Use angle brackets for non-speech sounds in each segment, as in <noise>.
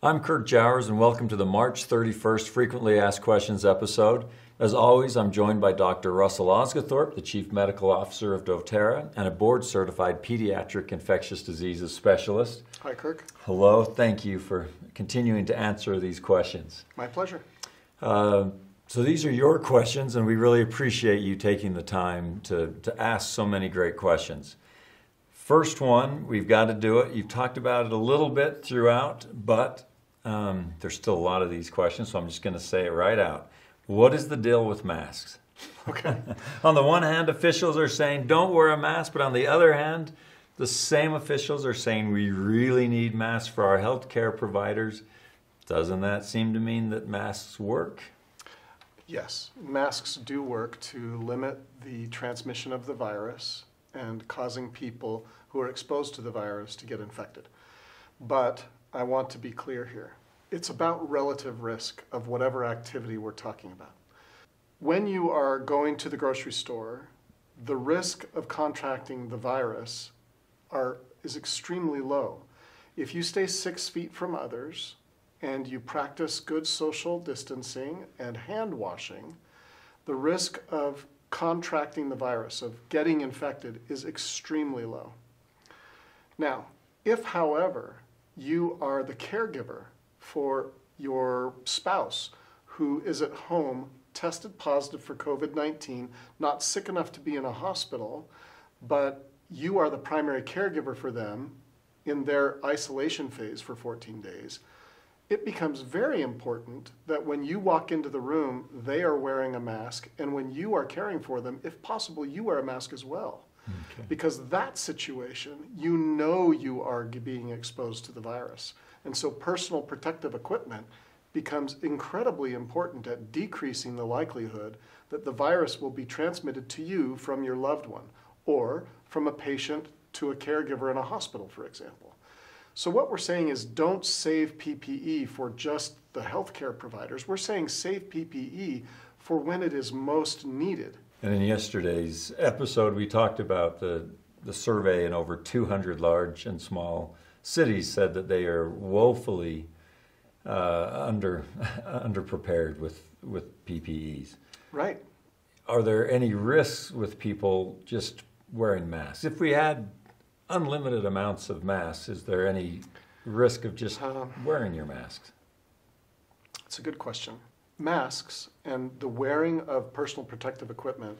I'm Kirk Jowers, and welcome to the March 31st Frequently Asked Questions episode. As always, I'm joined by Dr. Russell Osguthorpe, the Chief Medical Officer of doTERRA and a board certified pediatric infectious diseases specialist. Hi, Kirk. Hello, thank you for continuing to answer these questions. My pleasure. Uh, so, these are your questions, and we really appreciate you taking the time to, to ask so many great questions. First one, we've got to do it. You've talked about it a little bit throughout, but um, there's still a lot of these questions, so I'm just going to say it right out. What is the deal with masks? <laughs> Okay. on the one hand, officials are saying don't wear a mask, but on the other hand, the same officials are saying we really need masks for our healthcare providers. Doesn't that seem to mean that masks work? Yes, masks do work to limit the transmission of the virus and causing people who are exposed to the virus to get infected. But I want to be clear here. It's about relative risk of whatever activity we're talking about. When you are going to the grocery store, the risk of contracting the virus are, is extremely low. If you stay six feet from others and you practice good social distancing and hand washing, the risk of contracting the virus, of getting infected, is extremely low. Now, if, however, you are the caregiver for your spouse who is at home tested positive for COVID 19, not sick enough to be in a hospital, but you are the primary caregiver for them in their isolation phase for 14 days, it becomes very important that when you walk into the room, they are wearing a mask, and when you are caring for them, if possible, you wear a mask as well. Okay. Because that situation, you know you are being exposed to the virus. And so personal protective equipment becomes incredibly important at decreasing the likelihood that the virus will be transmitted to you from your loved one or from a patient to a caregiver in a hospital, for example. So what we're saying is don't save PPE for just the healthcare providers. We're saying save PPE for when it is most needed. And in yesterday's episode, we talked about the, the survey in over 200 large and small cities said that they are woefully uh, under <laughs> underprepared with with PPEs. Right. Are there any risks with people just wearing masks? If we had unlimited amounts of masks, is there any risk of just um, wearing your masks? It's a good question. Masks and the wearing of personal protective equipment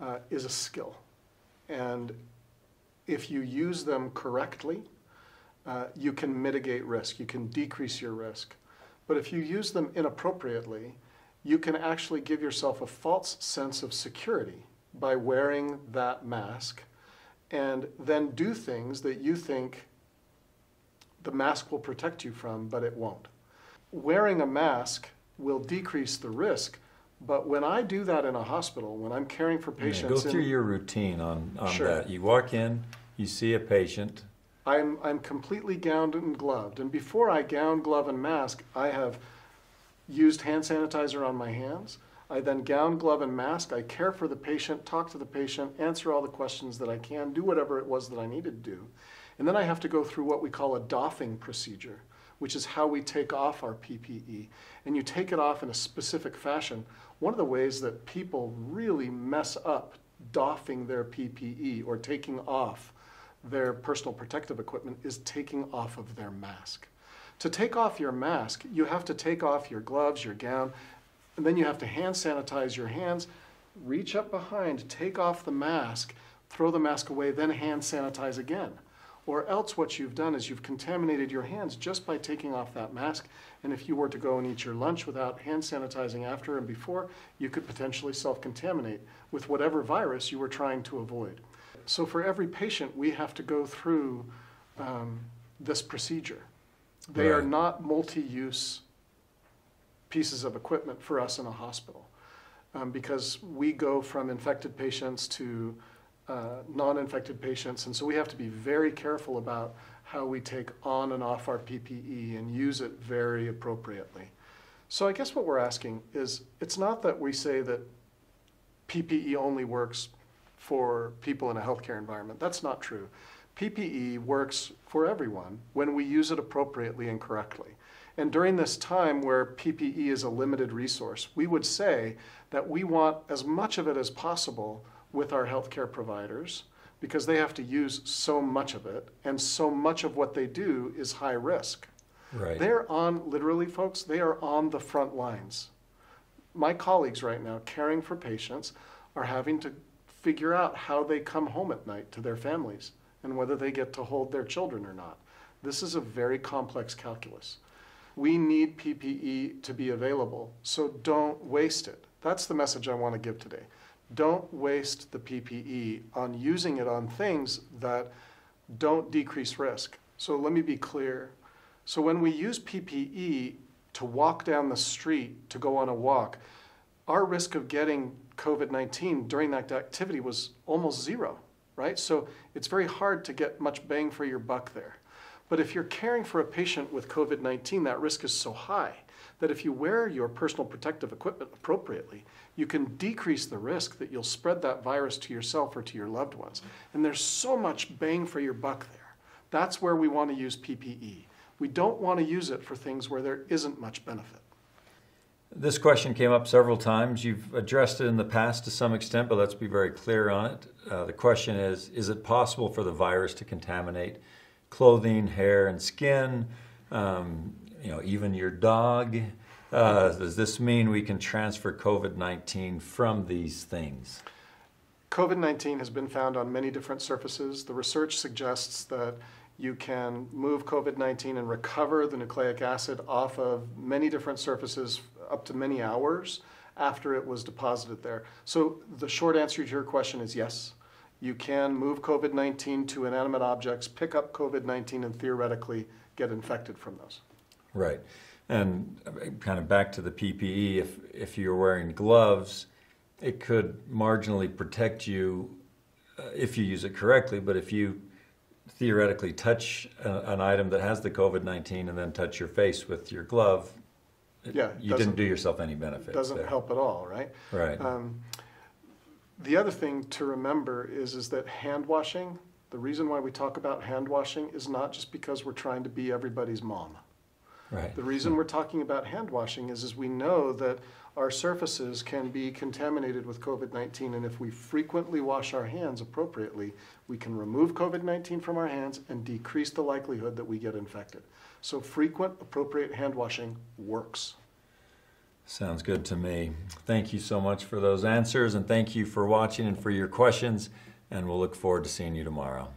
uh, is a skill. And if you use them correctly, uh, you can mitigate risk, you can decrease your risk. But if you use them inappropriately, you can actually give yourself a false sense of security by wearing that mask and then do things that you think the mask will protect you from, but it won't. Wearing a mask will decrease the risk, but when I do that in a hospital, when I'm caring for patients, yeah, go through in, your routine on, on sure. that. You walk in, you see a patient. I'm I'm completely gowned and gloved, and before I gown, glove, and mask, I have used hand sanitizer on my hands. I then gown, glove, and mask. I care for the patient, talk to the patient, answer all the questions that I can, do whatever it was that I needed to do. And then I have to go through what we call a doffing procedure, which is how we take off our PPE. And you take it off in a specific fashion. One of the ways that people really mess up doffing their PPE or taking off their personal protective equipment is taking off of their mask. To take off your mask, you have to take off your gloves, your gown, and then you have to hand sanitize your hands, reach up behind, take off the mask, throw the mask away, then hand sanitize again. Or else what you've done is you've contaminated your hands just by taking off that mask. And if you were to go and eat your lunch without hand sanitizing after and before, you could potentially self-contaminate with whatever virus you were trying to avoid. So for every patient, we have to go through um, this procedure. They right. are not multi-use pieces of equipment for us in a hospital um, because we go from infected patients to uh, non-infected patients and so we have to be very careful about how we take on and off our PPE and use it very appropriately. So I guess what we're asking is it's not that we say that PPE only works for people in a healthcare environment. That's not true. PPE works for everyone when we use it appropriately and correctly. And during this time where PPE is a limited resource, we would say that we want as much of it as possible with our healthcare providers because they have to use so much of it, and so much of what they do is high risk. Right. They're on, literally, folks, they are on the front lines. My colleagues right now, caring for patients, are having to figure out how they come home at night to their families and whether they get to hold their children or not. This is a very complex calculus. We need PPE to be available, so don't waste it. That's the message I want to give today. Don't waste the PPE on using it on things that don't decrease risk. So let me be clear. So when we use PPE to walk down the street, to go on a walk, our risk of getting COVID 19 during that activity was almost zero, right? So it's very hard to get much bang for your buck there. But if you're caring for a patient with COVID 19, that risk is so high that if you wear your personal protective equipment appropriately, you can decrease the risk that you'll spread that virus to yourself or to your loved ones. And there's so much bang for your buck there. That's where we want to use PPE. We don't want to use it for things where there isn't much benefit. This question came up several times. You've addressed it in the past to some extent, but let's be very clear on it. Uh, the question is Is it possible for the virus to contaminate clothing, hair, and skin? Um, you know, even your dog? Uh, does this mean we can transfer COVID 19 from these things? COVID 19 has been found on many different surfaces. The research suggests that you can move COVID 19 and recover the nucleic acid off of many different surfaces up to many hours after it was deposited there. So the short answer to your question is yes. You can move COVID 19 to inanimate objects, pick up COVID 19, and theoretically get infected from those. Right. And kind of back to the PPE, if, if you're wearing gloves, it could marginally protect you uh, if you use it correctly, but if you theoretically touch a, an item that has the COVID 19 and then touch your face with your glove, Yeah, you didn't do yourself any benefit. Doesn't there. help at all, right? Right. Um, the other thing to remember is, is that hand washing, the reason why we talk about hand washing is not just because we're trying to be everybody's mom. right. The reason we're talking about hand washing is, is we know that our surfaces can be contaminated with COVID-19, and if we frequently wash our hands appropriately, we can remove COVID-19 from our hands and decrease the likelihood that we get infected. So frequent, appropriate hand washing works. Sounds good to me. Thank you so much for those answers, and thank you for watching and for your questions. And we'll look forward to seeing you tomorrow.